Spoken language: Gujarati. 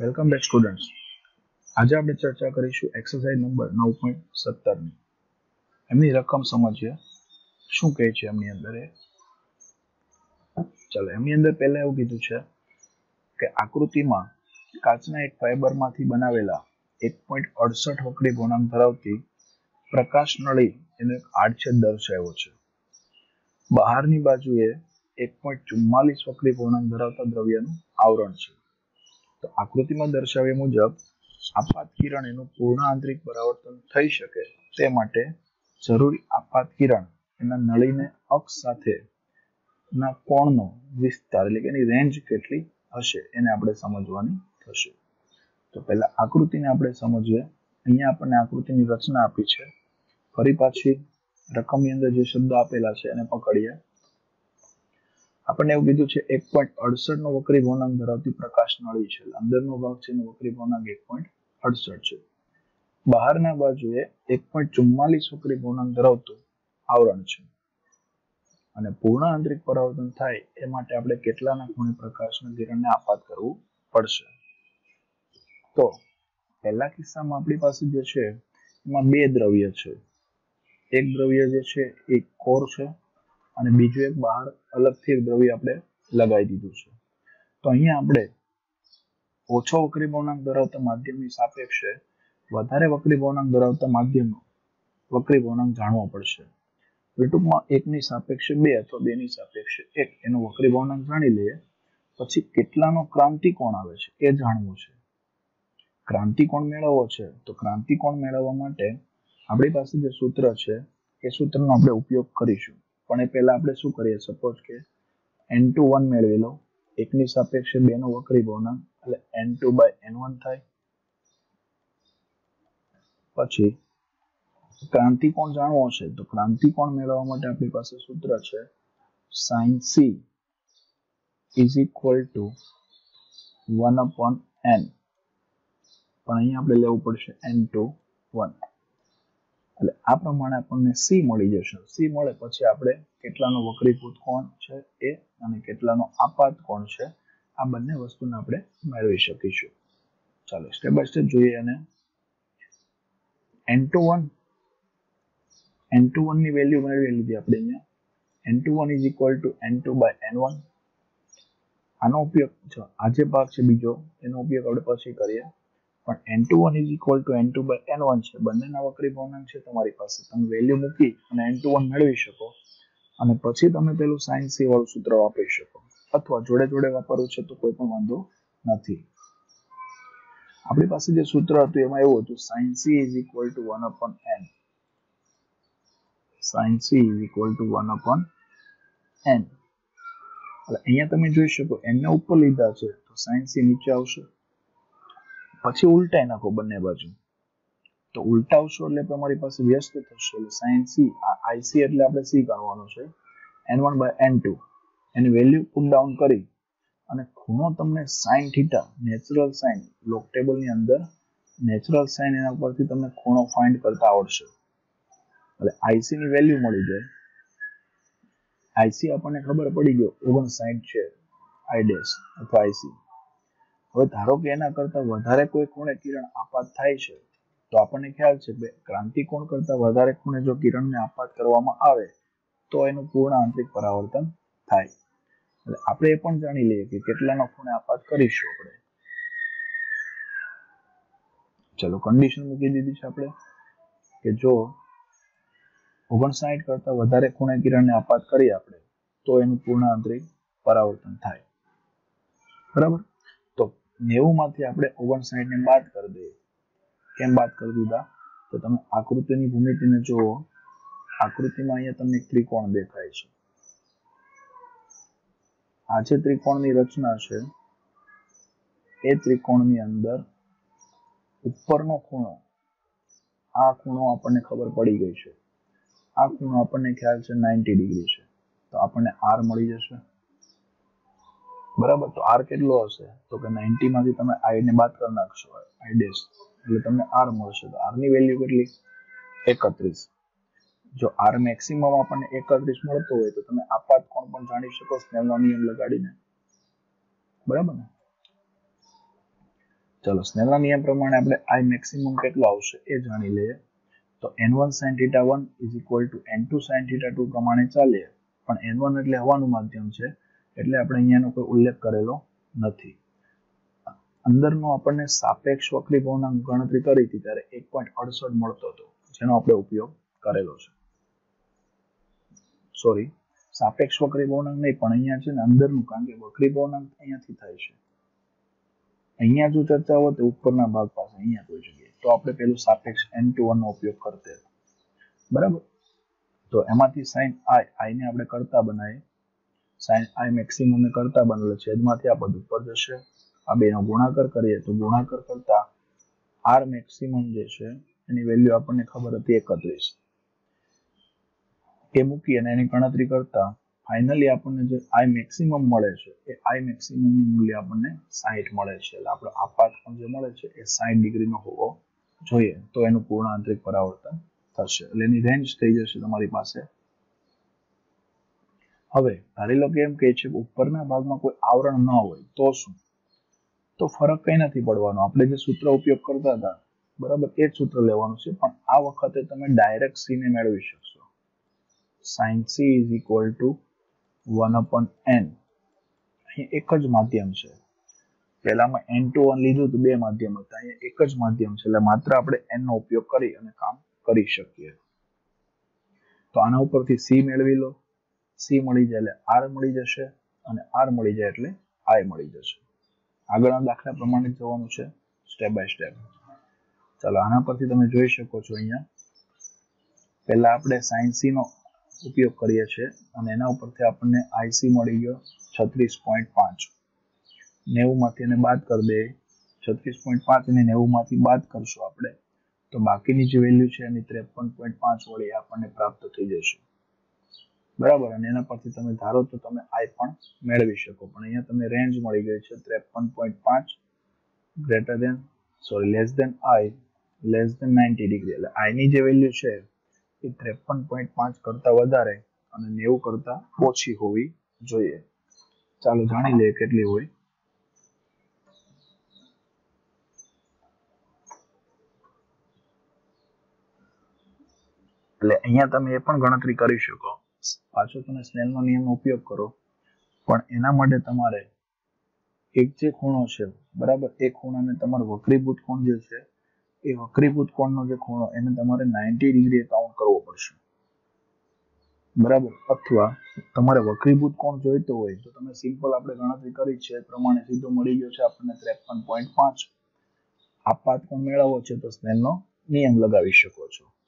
વેલકમ બેક સ્ટુડન્ટ્સ આજે આપણે ચર્ચા કરીશું એક્સરસાઇઝ નંબર નવ પોઈન્ટ સત્તરની. એમની રકમ સમજીએ. શું કહે છે એમની અંદર એ? ચાલો, એમની અંદર પહેલાં એવું કીધું છે કે આકૃતિમાં કાચના એક ફાઈબરમાંથી બનાવેલા એક પોઈન્ટ અડસઠ વકડી ગુણાંક ધરાવતી પ્રકાશ નળી એનો એક આડછેદ દર્શાવ્યો છે. બહારની બાજુએ એક પોઈન્ટ ચુમ્માલીસ વકડી પૂર્ણાંક ધરાવતા દ્રવ્યનું આવરણ છે. તો આકૃતિમાં દર્શાવ્યા મુજબ આપાત કિરણ એનું પૂર્ણ આંતરિક પરાવર્તન થઈ શકે તે માટે જરૂરી આપાત કિરણ એના નળીને અક્ષ સાથે ના કોણનો વિસ્તાર એટલે કે એની રેન્જ કેટલી હશે એને આપણે સમજવાની થશે. તો પહેલા આકૃતિને આપણે સમજીએ. અહીંયા આપણને આકૃતિની રચના આપી છે. ફરી પાછી રકમની અંદર જે શબ્દ આપેલા છે એને પકડીએ. આપણને એવું કીધું છે, એક પોઈન્ટ અડસઠ નો વક્રી ગુણાંક ધરાવતી પ્રકાશ નળી છે. અંદરનો ભાગ છે વક્રી ગુણાંક એક પોઈન્ટ અડસઠ છે. બહારના બાજુએ એક પોઈન્ટ ચુમ્માલીસ વક્રી ગુણાંક ધરાવતું આવરણ છે. અને પૂર્ણ આંતરિક પરાવર્તન થાય એ માટે આપણે કેટલાના ખૂણે પ્રકાશના કિરણને આપાત કરવું પડશે. તો પહેલા કિસ્સામાં આપણી પાસે જે છે, એમાં બે દ્રવ્ય છે. એક દ્રવ્ય જે છે, એ કોર છે. અને બીજું એક બહાર અલગથી દ્રવ્ય આપણે લગાવી દીધું છે. તો અહીંયા આપણે ઓછો વક્રી પૂર્ણાંક ધરાવતા માધ્યમની સાપેક્ષે વધારે વક્રી પૂર્ણાંક ધરાવતા માધ્યમનો વક્રી પૂર્ણાંક જાણવો પડશે. ટૂંકમાં એકની સાપેક્ષે બે અથવા બેની સાપેક્ષે એક. એનો વક્રી પૂર્ણાંક જાણી લઈએ. પછી કેટલાનો ક્રાંતિ કોણ આવે છે એ જાણવું છે. ક્રાંતિ કોણ મેળવવો છે તો ક્રાંતિ કોણ મેળવવા માટે આપણી પાસે જે સૂત્ર છે એ સૂત્રનો આપણે ઉપયોગ કરીશું. પણ એ પહેલા આપણે શું કરીએ? સપોઝ કે એન ટુ વન મેળવી લો એકની સાપેક્ષે બે નો વક્રી પૂર્ણાંક એટલે n two by n one થાય. પછી ક્રાંતિકોણ જાણવો છે તો ક્રાંતિકોણ મેળવવા માટે આપણી પાસે સૂત્ર છે sine c is equal to one upon n પણ અહીંયા આપણે લેવું પડશે એન ટુ વન એટલે આ પ્રમાણે આપણને સી મળી જશે. સી મળે પછી આપણે કેટલાનો વક્રીભૂત કોણ છે એ અને કેટલાનો આપાત કોણ છે? આ બંને વસ્તુને આપણે મેળવી શકીશું. ચાલો સ્ટેપ બાય સ્ટેપ જોઈએ અને n two one n two વનની વેલ્યુ મેળવી લીધી આપણે અહીંયા. N two one is equal to n two by n one આનો ઉપયોગ આ જે ભાગ છે બીજો, એનો ઉપયોગ આપણે પછી કરીએ. પણ n two one is equal to n two by n one છે. બંનેના વક્રી ભવનાંક છે. તમારી પાસે તમે વેલ્યુ મૂકી અને એન ટુ વન મેળવી શકો. અને પછી તમે પેલું સાઇન સી વાળું સૂત્ર વાપરી શકો. અથવા જોડે જોડે વાપરવું છે તો કોઈ પણ વાંધો નથી. આપણી પાસે જે સૂત્ર હતું એમાં એવું હતું sine c is equal to one upon n sine c is equal to one upon n એટલે અહીંયા તમે જોઈ શકો એનને ઉપર લીધા છે તો સાઇન સી નીચે આવશે. પછી ઉલટાઈ નાખો બંને બાજુ. તો ઉલટાવશો એટલે તમારી પાસે વ્યસ્ત થશે. એટલે સાઇન સી આઈસી એટલે આપણે સી કાઢવાનો છે. N one by N two any value put down કરી અને ખૂણો તમને સાઇન થીટા નેચરલ સાઇન લોક ટેબલની અંદર નેચરલ સાઇન એના પરથી તમને ખૂણો ફાઇન્ડ કરતા આવડશે. એટલે આઈસી ની વેલ્યુ મળી જાય. આઈસી આપણને ખબર પડી ગયો, ઓગણસાઠ છે આઈડેસ અથવા આઈસી હવે ધારો કે એના કરતા વધારે કોઈ ખૂણે કિરણ આપાત થાય છે, તો આપણને ખ્યાલ છે કે ક્રાંતિ કોણ કરતા વધારે ખૂણે જો કિરણને આપાત કરવામાં આવે, તો એનું પૂર્ણ આંતરિક પરાવર્તન થાય. એટલે આપણે એ પણ જાણી લઈએ કે કેટલાનો ખૂણે આપાત કરીશું આપણે. ચલો કન્ડિશન મૂકી દીધી છે આપણે, કે જો ઓગણસાઠ કરતા વધારે ખૂણે કિરણને આપાત કરીએ આપણે, તો એનું પૂર્ણ આંતરિક પરાવર્તન થાય. બરાબર? નેવું માંથી આપણે ઓગણસાઠ ને બાદ કરી દઈએ. કેમ બાદ કરી દીધા? તો તમે આકૃતિની ભૂમિતિને જુઓ. આકૃતિમાં અહીંયા તમને ત્રિકોણ દેખાય છે. આ જે ત્રિકોણની રચના છે, એ ત્રિકોણની અંદર ઉપરનો ખૂણો, આ ખૂણો આપણને ખબર પડી ગઈ છે. આ ખૂણો આપણને ખ્યાલ છે નાઇન્ટી ડિગ્રી છે. તો આપણને આર મળી જશે. બરાબર? તો આર કેટલો હશે? તો કે નાઇન્ટી માંથી તમે આઈ ને બાદ કરી નાખશો આઈ ડેશ એટલે તમને આર મળશે. તો આરની વેલ્યુ કેટલી? એકત્રીસ. જો આર મેક્સિમમ આપણને એકત્રીસ મળતો હોય, તો તમે આપાત કોણ પણ જાણી શકો, સ્નેલનો નિયમ લગાડીને. બરાબર ને? ચલો, સ્નેલના નિયમ પ્રમાણે આપણે આઈ મેક્સિમમ કેટલો આવશે એ જાણી લઈએ. તો n one sine theta one is equal to two sine theta two પ્રમાણે ચાલીએ. પણ એન વન એટલે હવાનું માધ્યમ છે. એટલે આપણે અહીંયાનો કોઈ ઉલ્લેખ કરેલો નથી. અંદરનો આપણને સાપેક્ષ વક્રી ભવનાંક ગણતરી કરી હતી ત્યારે એક પોઈન્ટ અડસઠ મળતો હતો, જેનો આપણે ઉપયોગ કરેલો છે. સોરી સાપેક્ષ વક્રી ભવનાંક નહીં, પણ અહીંયા છે ને અંદરનું, કારણ કે વક્રી ભવનાંક અહીંયાથી થાય છે. અહીંયા જો ચર્ચા હોત તો ઉપરના ભાગ પાસે અહીંયા કોઈ જગ્યાએ. તો આપણે પેલું સાપેક્ષ એન ટુ નો ઉપયોગ કરતે બરાબર? તો એમાંથી સાઇન આઈ આઈને આપણે કરતા બનાવીએ. સાઇન આઈ મેક્સિમમ ને કરતા બનેલો છેદમાંથી આ પદ ઉપર જશે. આ બેનો ગુણાકાર કરીએ તો ગુણાકાર કરતા આર મેક્સિમમ જે છે, એની વેલ્યુ આપણને ખબર હતી એકત્રીસ. એ મૂકી અને એની ગણતરી કરતા ફાઇનલી આપણને જે આઈ મેક્સિમમ મળે છે, એ આઈ મેક્સિમમનું મૂલ્ય આપણને સાહીઠ મળે છે. એટલે આપણો આપાત પણ જે મળે છે, એ સાહીઠ ડિગ્રીનો હોવો જોઈએ. તો એનું પૂર્ણ આંતરિક પરાવર્તન થશે. એટલે એની રેન્જ થઈ જશે તમારી પાસે હવે, ધારી લો કે એમ કહે છે, ઉપરના ભાગમાં કોઈ આવરણ ન હોય, તો શું? તો ફરક કઈ નથી પડવાનો. આપણે જે સૂત્ર ઉપયોગ કરતા હતા, બરાબર, એ જ સૂત્ર લેવાનું છે, પણ આ વખતે તમે ડાયરેક્ટ સી ને મેળવી શકશો. Sine c is equal to one upon n અહીં એક જ માધ્યમ છે. પહેલામાં એન ટુ વન લીધું તો બે માધ્યમ હતા. અહીંયા એક જ માધ્યમ છે, એટલે માત્ર આપણે એન નો ઉપયોગ કરી અને કામ કરી શકીએ. તો આના ઉપરથી સી મેળવી લો. સી મળી જાય એટલે આર મળી જશે અને આર મળી જાય એટલે આઈ મળી જશે. આગળના દાખલા પ્રમાણે જવાનું છે સ્ટેપ બાય સ્ટેપ ચાલો, આના પરથી તમે જોઈ શકો છો અહીંયા. પહેલા આપણે સાઇન સી નો ઉપયોગ કરીએ છીએ અને એના ઉપરથી આપણને આઈસી મળી ગયો છત્રીસ પોઈન્ટ પાંચ. નેવું માંથી એને બાદ કરી દે છત્રીસ પોઈન્ટ પાંચ અને નેવું માંથી બાદ કરશું આપણે. તો બાકીની જે વેલ્યુ છે એની ત્રેપન પોઈન્ટ પાંચ વળી આપણને પ્રાપ્ત થઈ જશે. બરાબર, અને એના પરથી તમે ધારો તો તમે આઈ પણ મેળવી શકો. પણ અહીંયા તમને રેન્જ મળી ગઈ છે ત્રેપન પોઈન્ટ પાંચ greater than sorry less than I less than ninety degree એટલે આઈની જે વેલ્યુ છે, એ ત્રેપન પોઈન્ટ પાંચ કરતા વધારે અને નેવું કરતા ઓછી હોવી જોઈએ. ચાલો જાણી લઈએ કેટલી હોય. એટલે અહીંયા તમે એ પણ ગણતરી કરી શકો. પાછો તમે સ્નેલનો નિયમનો ઉપયોગ કરો. પણ એના માટે તમારે એક જે ખૂણો છે, બરાબર? એ ખૂણાને તમારો વક્રીભૂત કોણ જે છે, એ વક્રીભૂત કોણનો જે ખૂણો, એને તમારે નાઇન્ટી ડિગ્રી કાઉન્ટ કરવો પડશે. બરાબર? અથવા તમારે વક્રીભૂત કોણ જોઈતો હોય, તો તમે સિમ્પલ આપણે ગણતરી કરી છે, એ પ્રમાણે સીધો મળી ગયો છે આપણને ત્રેપન પોઈન્ટ પાંચ. આપાત કોણ મેળવવો છે, તો સ્નેલનો નિયમ લગાવી શકો છો.